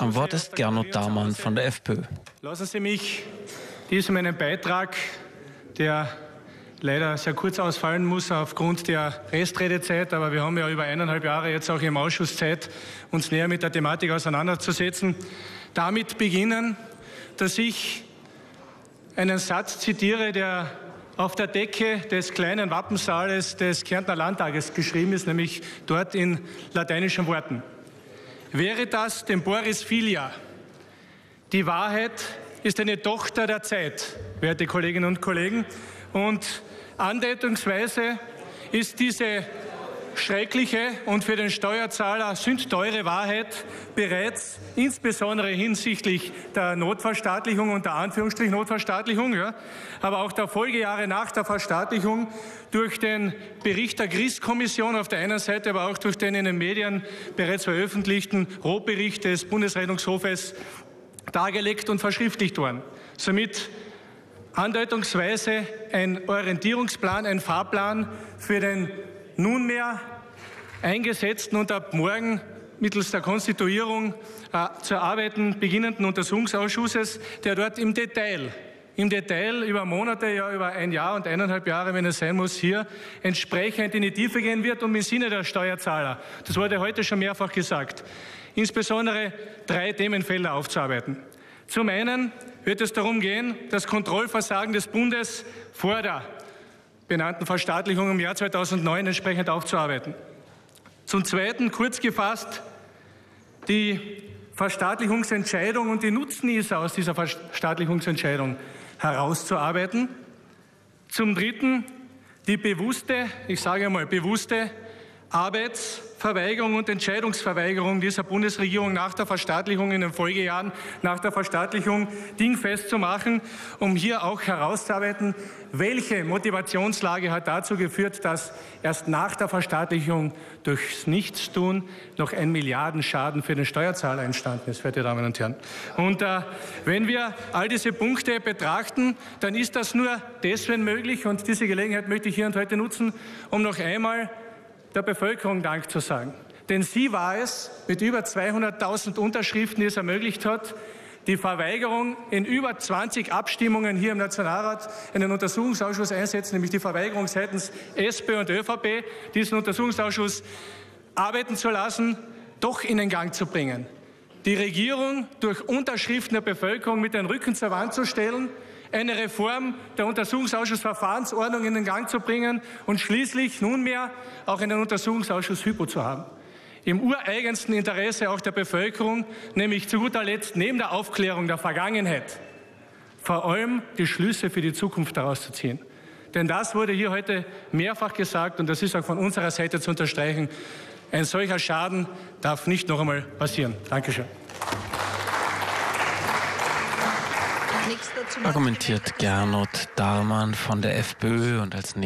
Am Wort ist Gernot Dahmann von der FPÖ. Lassen Sie mich diesem einen Beitrag, der leider sehr kurz ausfallen muss aufgrund der Restredezeit, aber wir haben ja über eineinhalb Jahre jetzt auch im Ausschuss Zeit, uns näher mit der Thematik auseinanderzusetzen, damit beginnen, dass ich einen Satz zitiere, der auf der Decke des kleinen Wappensaales des Kärntner Landtages geschrieben ist, nämlich dort in lateinischen Worten. Wäre das Temporis Filia? Die Wahrheit ist eine Tochter der Zeit, werte Kolleginnen und Kollegen. Und andeutungsweise ist diese schreckliche und für den Steuerzahler sündteure Wahrheit bereits insbesondere hinsichtlich der Notverstaatlichung und der Anführungsstrich Notverstaatlichung, ja, aber auch der Folgejahre nach der Verstaatlichung durch den Bericht der GRIS-Kommission auf der einen Seite, aber auch durch den in den Medien bereits veröffentlichten Rohbericht des Bundesrechnungshofes dargelegt und verschriftlicht worden. Somit andeutungsweise ein Orientierungsplan, ein Fahrplan für den nunmehr eingesetzten und ab morgen mittels der Konstituierung äh, zu arbeiten beginnenden Untersuchungsausschusses, der dort im Detail im Detail über Monate, ja über ein Jahr und eineinhalb Jahre, wenn es sein muss, hier entsprechend in die Tiefe gehen wird, um im Sinne der Steuerzahler, das wurde heute schon mehrfach gesagt, insbesondere drei Themenfelder aufzuarbeiten. Zum einen wird es darum gehen, das Kontrollversagen des Bundes vor der benannten Verstaatlichung im Jahr 2009 entsprechend aufzuarbeiten. Zum Zweiten, kurz gefasst, die Verstaatlichungsentscheidung und die Nutznießer aus dieser Verstaatlichungsentscheidung herauszuarbeiten. Zum Dritten, die bewusste, ich sage einmal bewusste Arbeitsverweigerung und Entscheidungsverweigerung dieser Bundesregierung nach der Verstaatlichung in den Folgejahren, nach der Verstaatlichung dingfest zu machen, um hier auch herauszuarbeiten, welche Motivationslage hat dazu geführt, dass erst nach der Verstaatlichung durchs Nichtstun noch ein Milliardenschaden für den Steuerzahler entstanden ist, verehrte Damen und Herren. Und äh, wenn wir all diese Punkte betrachten, dann ist das nur deswegen möglich und diese Gelegenheit möchte ich hier und heute nutzen, um noch einmal der Bevölkerung Dank zu sagen. Denn sie war es mit über 200.000 Unterschriften, die es ermöglicht hat, die Verweigerung in über 20 Abstimmungen hier im Nationalrat in den Untersuchungsausschuss einsetzen, nämlich die Verweigerung seitens SP und ÖVP, diesen Untersuchungsausschuss arbeiten zu lassen, doch in den Gang zu bringen. Die Regierung durch Unterschriften der Bevölkerung mit den Rücken zur Wand zu stellen, eine Reform der Untersuchungsausschussverfahrensordnung in den Gang zu bringen und schließlich nunmehr auch einen Untersuchungsausschuss Hypo zu haben. Im ureigensten Interesse auch der Bevölkerung, nämlich zu guter Letzt neben der Aufklärung der Vergangenheit vor allem die Schlüsse für die Zukunft daraus zu ziehen. Denn das wurde hier heute mehrfach gesagt und das ist auch von unserer Seite zu unterstreichen. Ein solcher Schaden darf nicht noch einmal passieren. Dankeschön. Argumentiert Gernot Dahlmann von der FPÖ und als nächstes